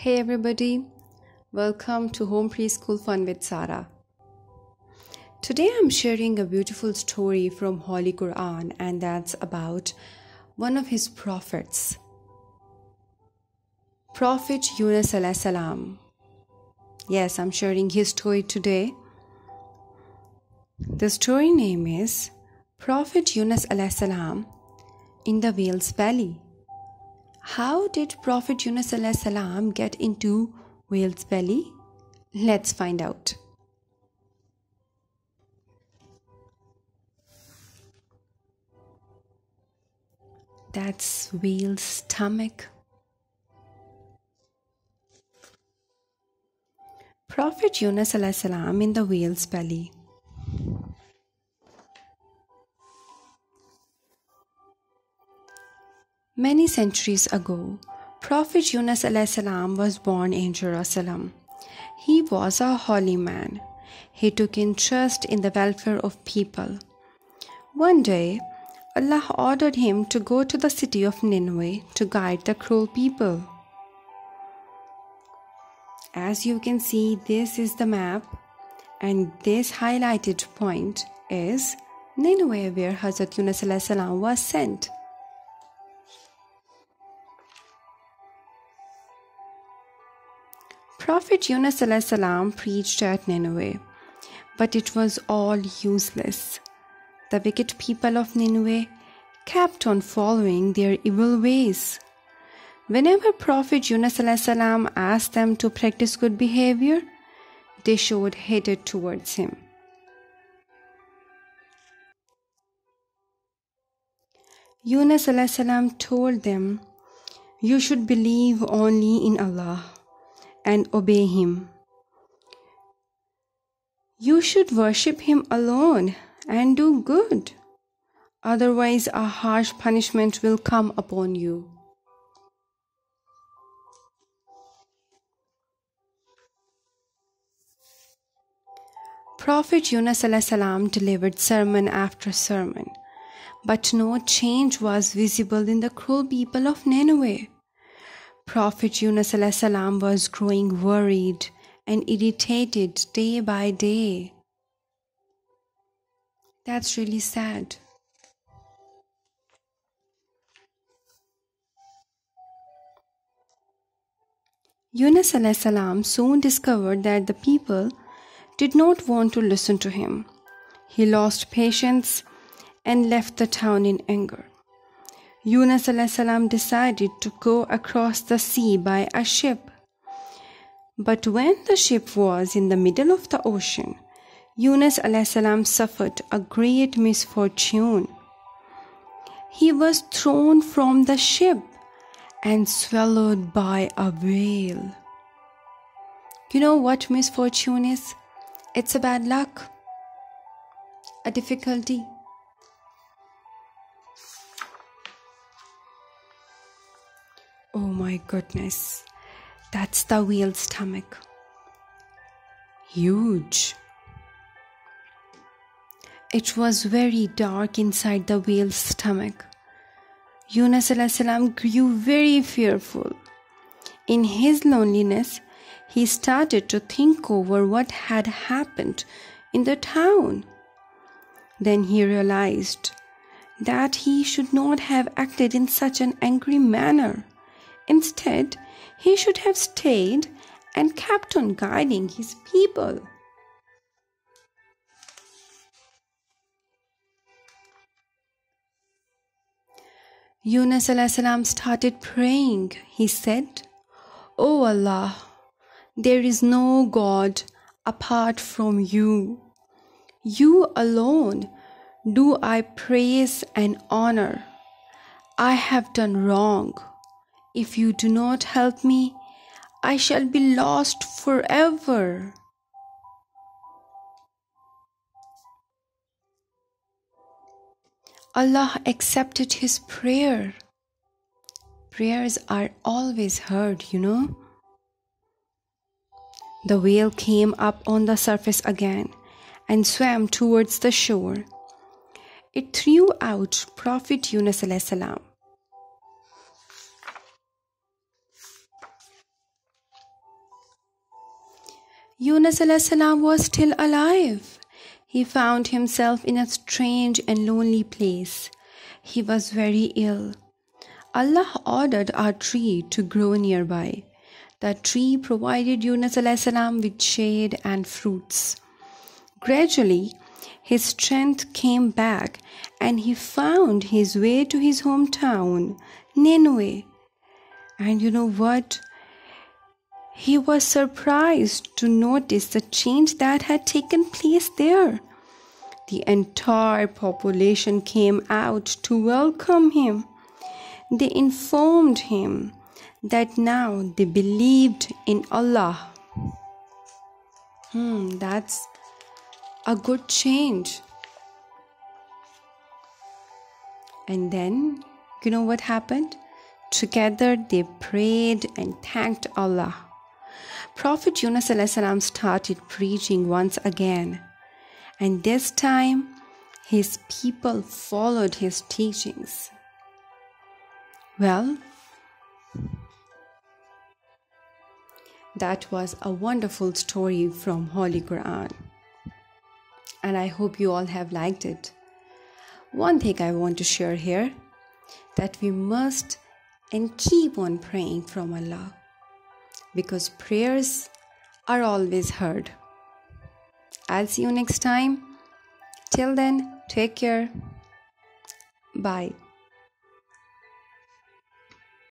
Hey everybody, welcome to Home Preschool Fun with Sarah. Today I'm sharing a beautiful story from Holy Quran and that's about one of his prophets. Prophet Yunus. Yes, I'm sharing his story today. The story name is Prophet Yunus in the whale's belly. How did Prophet Yunus salam get into whale's belly? Let's find out. That's whale's stomach. Prophet Yunus in the whale's belly. Many centuries ago, Prophet Yunus salam was born in Jerusalem. He was a holy man. He took interest in the welfare of people. One day, Allah ordered him to go to the city of Nineveh to guide the cruel people. As you can see, this is the map, and this highlighted point is Nineveh, where Hazrat Yunus was sent. Prophet Yunus salam preached at Nineveh, but it was all useless. The wicked people of Nineveh kept on following their evil ways. Whenever Prophet Yunus salam asked them to practice good behavior, they showed hatred towards him. Yunus told them, You should believe only in Allah and obey Him. You should worship Him alone and do good. Otherwise, a harsh punishment will come upon you. Prophet Yunus salam delivered sermon after sermon, but no change was visible in the cruel people of Nineveh. Prophet Yunus salam was growing worried and irritated day by day. That's really sad. Yunus salam soon discovered that the people did not want to listen to him. He lost patience and left the town in anger. Yunus salam decided to go across the sea by a ship. But when the ship was in the middle of the ocean, Yunus salam suffered a great misfortune. He was thrown from the ship and swallowed by a whale. You know what misfortune is? It's a bad luck, a difficulty Oh my goodness, that's the whale's stomach. Huge. It was very dark inside the whale's stomach. Yunus grew very fearful. In his loneliness, he started to think over what had happened in the town. Then he realized that he should not have acted in such an angry manner. Instead, he should have stayed and kept on guiding his people. Yunus started praying. He said, O oh Allah, there is no God apart from you. You alone do I praise and honor. I have done wrong. If you do not help me, I shall be lost forever. Allah accepted his prayer. Prayers are always heard, you know. The whale came up on the surface again and swam towards the shore. It threw out Prophet Yunus Yunus was still alive. He found himself in a strange and lonely place. He was very ill. Allah ordered a tree to grow nearby. The tree provided Yunus with shade and fruits. Gradually, his strength came back and he found his way to his hometown, Nineveh. And you know what? He was surprised to notice the change that had taken place there. The entire population came out to welcome him. They informed him that now they believed in Allah. Hmm, that's a good change. And then, you know what happened? Together they prayed and thanked Allah. Prophet Yunus started preaching once again, and this time his people followed his teachings. Well, that was a wonderful story from Holy Quran, and I hope you all have liked it. One thing I want to share here that we must and keep on praying from Allah because prayers are always heard. I'll see you next time. Till then, take care. Bye.